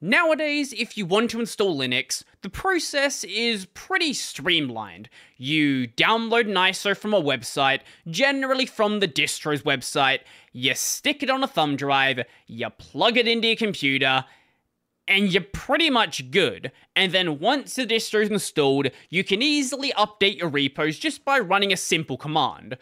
Nowadays, if you want to install Linux, the process is pretty streamlined. You download an ISO from a website, generally from the distro's website, you stick it on a thumb drive, you plug it into your computer, and you're pretty much good. And then once the distro is installed, you can easily update your repos just by running a simple command.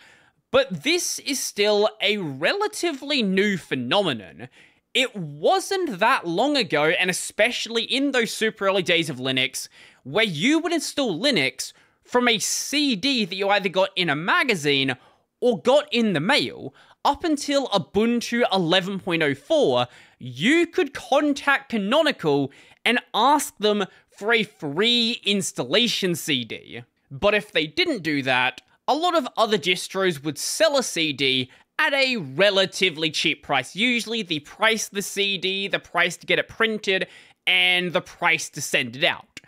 But this is still a relatively new phenomenon it wasn't that long ago, and especially in those super early days of Linux, where you would install Linux from a CD that you either got in a magazine or got in the mail. Up until Ubuntu 11.04, you could contact Canonical and ask them for a free installation CD. But if they didn't do that, a lot of other distros would sell a CD at a relatively cheap price. Usually the price the CD, the price to get it printed, and the price to send it out.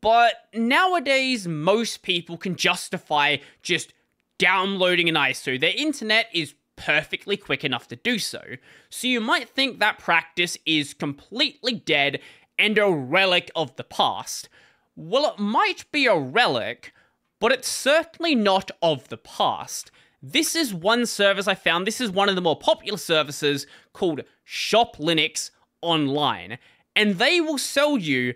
But nowadays, most people can justify just downloading an ISO. Their internet is perfectly quick enough to do so. So you might think that practice is completely dead and a relic of the past. Well, it might be a relic, but it's certainly not of the past. This is one service I found. This is one of the more popular services called Shop Linux Online. And they will sell you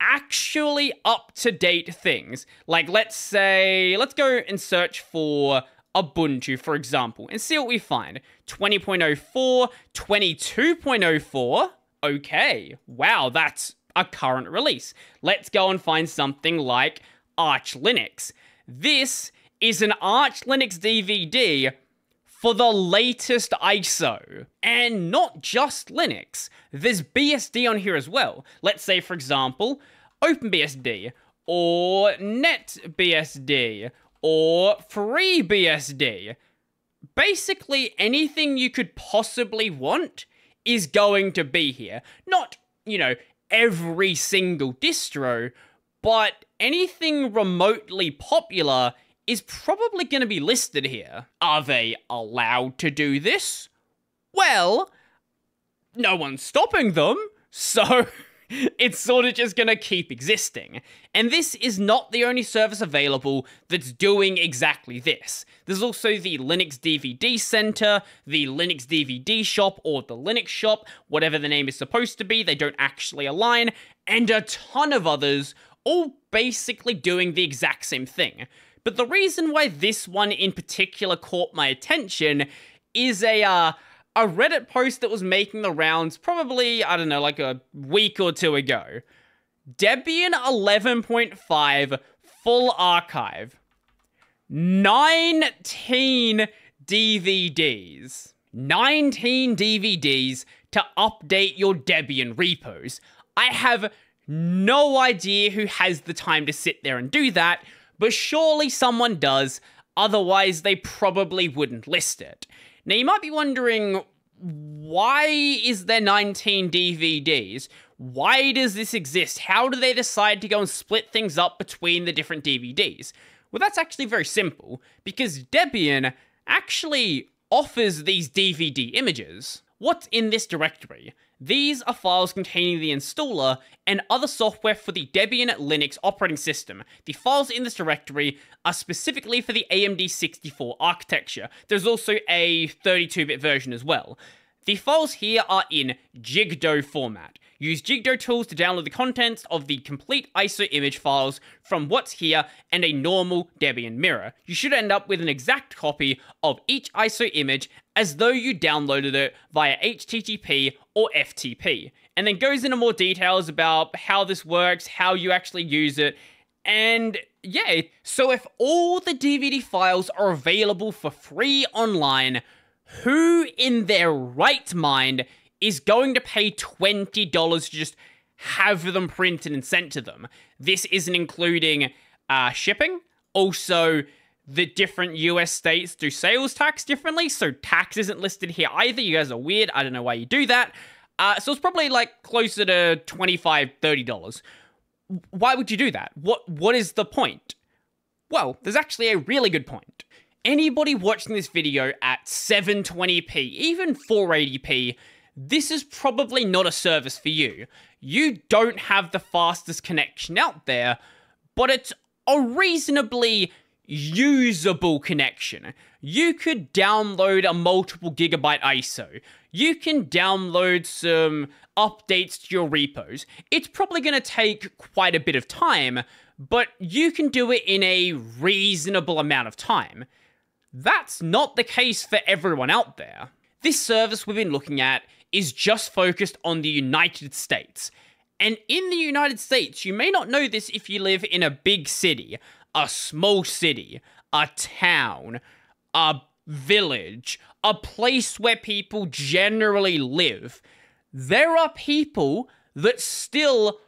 actually up to date things. Like, let's say, let's go and search for Ubuntu, for example, and see what we find 20.04, 22.04. Okay, wow, that's a current release. Let's go and find something like Arch Linux. This is an Arch Linux DVD for the latest ISO. And not just Linux, there's BSD on here as well. Let's say, for example, OpenBSD, or NetBSD, or FreeBSD. Basically, anything you could possibly want is going to be here. Not, you know, every single distro, but anything remotely popular is probably going to be listed here. Are they allowed to do this? Well, no one's stopping them, so it's sort of just going to keep existing. And this is not the only service available that's doing exactly this. There's also the Linux DVD Center, the Linux DVD Shop, or the Linux Shop, whatever the name is supposed to be, they don't actually align, and a ton of others, all basically doing the exact same thing. But the reason why this one in particular caught my attention is a uh, a Reddit post that was making the rounds probably, I don't know, like a week or two ago. Debian 11.5 full archive. 19 DVDs. 19 DVDs to update your Debian repos. I have no idea who has the time to sit there and do that, but surely someone does, otherwise they probably wouldn't list it. Now you might be wondering, why is there 19 DVDs? Why does this exist? How do they decide to go and split things up between the different DVDs? Well, that's actually very simple, because Debian actually offers these DVD images. What's in this directory? These are files containing the installer and other software for the Debian Linux operating system. The files in this directory are specifically for the AMD 64 architecture. There's also a 32-bit version as well. The files here are in JIGDO format. Use JIGDO tools to download the contents of the complete ISO image files from what's here and a normal Debian mirror. You should end up with an exact copy of each ISO image as though you downloaded it via HTTP or FTP, and then goes into more details about how this works, how you actually use it, and yeah, so if all the DVD files are available for free online, who in their right mind is going to pay $20 to just have them printed and sent to them? This isn't including uh, shipping, also the different US states do sales tax differently, so tax isn't listed here either. You guys are weird. I don't know why you do that. Uh, so it's probably like closer to $25, $30. Why would you do that? What What is the point? Well, there's actually a really good point. Anybody watching this video at 720p, even 480p, this is probably not a service for you. You don't have the fastest connection out there, but it's a reasonably usable connection. You could download a multiple gigabyte ISO. You can download some updates to your repos. It's probably going to take quite a bit of time, but you can do it in a reasonable amount of time. That's not the case for everyone out there. This service we've been looking at is just focused on the United States. And in the United States, you may not know this if you live in a big city, a small city, a town, a village, a place where people generally live. There are people that still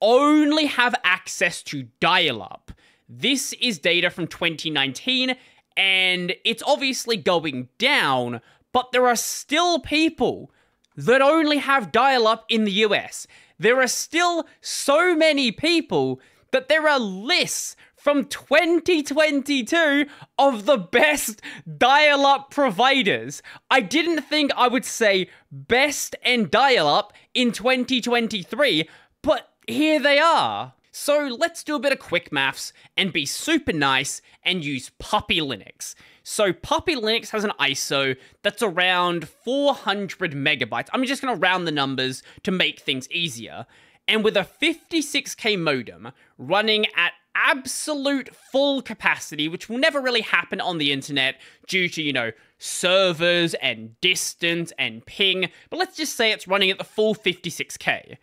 only have access to dial up. This is data from 2019, and it's obviously going down, but there are still people that only have dial up in the US. There are still so many people that there are lists from 2022 of the best dial up providers. I didn't think I would say best and dial up in 2023, but here they are. So let's do a bit of quick maths and be super nice and use Puppy Linux. So Puppy Linux has an ISO that's around 400 megabytes. I'm just going to round the numbers to make things easier. And with a 56k modem running at absolute full capacity, which will never really happen on the internet due to, you know, servers and distance and ping, but let's just say it's running at the full 56k.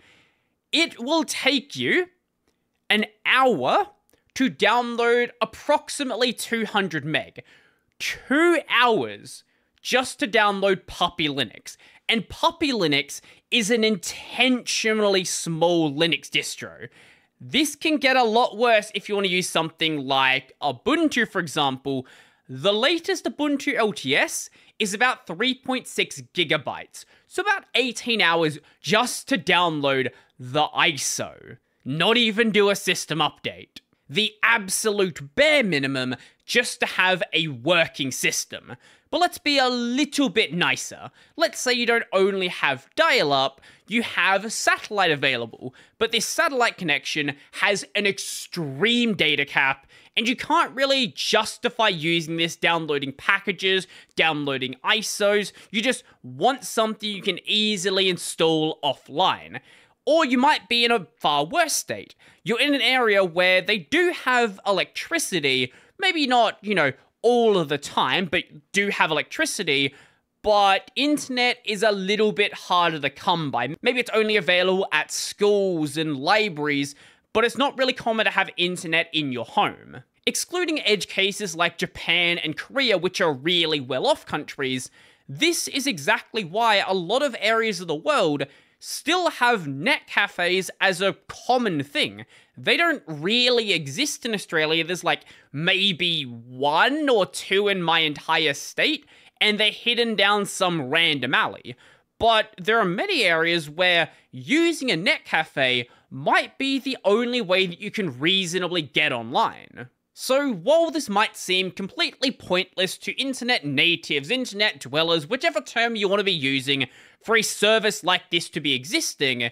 It will take you an hour to download approximately 200 meg. Two hours just to download Puppy Linux. And Puppy Linux is an intentionally small Linux distro. This can get a lot worse if you want to use something like Ubuntu, for example. The latest Ubuntu LTS is about 3.6 gigabytes, so about 18 hours just to download the ISO. Not even do a system update. The absolute bare minimum just to have a working system. But let's be a little bit nicer. Let's say you don't only have dial up, you have a satellite available, but this satellite connection has an extreme data cap, and you can't really justify using this downloading packages, downloading ISOs. You just want something you can easily install offline. Or you might be in a far worse state. You're in an area where they do have electricity, maybe not, you know, all of the time, but do have electricity, but internet is a little bit harder to come by. Maybe it's only available at schools and libraries, but it's not really common to have internet in your home. Excluding edge cases like Japan and Korea, which are really well off countries, this is exactly why a lot of areas of the world still have net cafes as a common thing. They don't really exist in Australia. There's like maybe one or two in my entire state, and they're hidden down some random alley. But there are many areas where using a net cafe might be the only way that you can reasonably get online. So, while this might seem completely pointless to internet natives, internet dwellers, whichever term you want to be using, for a service like this to be existing,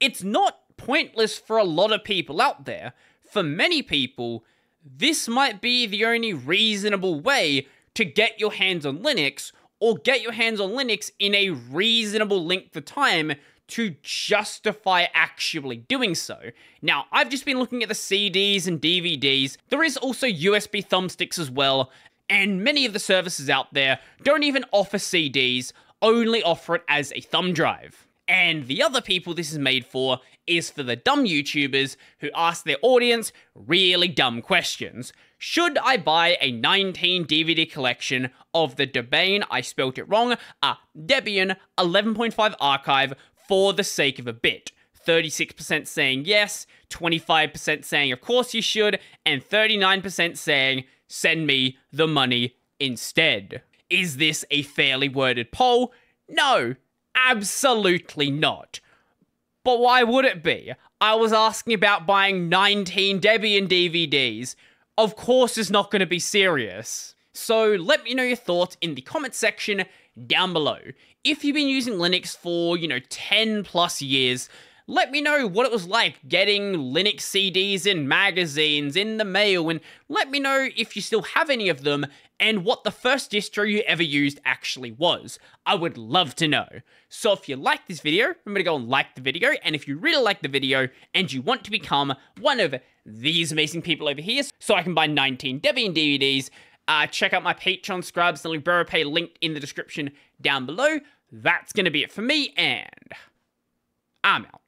it's not pointless for a lot of people out there. For many people, this might be the only reasonable way to get your hands on Linux, or get your hands on Linux in a reasonable length of time to justify actually doing so. Now, I've just been looking at the CDs and DVDs. There is also USB thumbsticks as well, and many of the services out there don't even offer CDs, only offer it as a thumb drive. And the other people this is made for is for the dumb YouTubers who ask their audience really dumb questions. Should I buy a 19 DVD collection of the Debian, I spelt it wrong, a Debian 11.5 archive for the sake of a bit. 36% saying yes, 25% saying of course you should, and 39% saying send me the money instead. Is this a fairly worded poll? No, absolutely not. But why would it be? I was asking about buying 19 Debian DVDs. Of course it's not going to be serious. So let me know your thoughts in the comment section down below. If you've been using Linux for, you know, 10 plus years, let me know what it was like getting Linux CDs in magazines, in the mail, and let me know if you still have any of them and what the first distro you ever used actually was. I would love to know. So if you like this video, remember to go and like the video, and if you really like the video and you want to become one of these amazing people over here, so I can buy 19 Debian DVDs, uh, check out my Patreon scrubs, the Pay linked in the description down below. That's going to be it for me, and I'm out.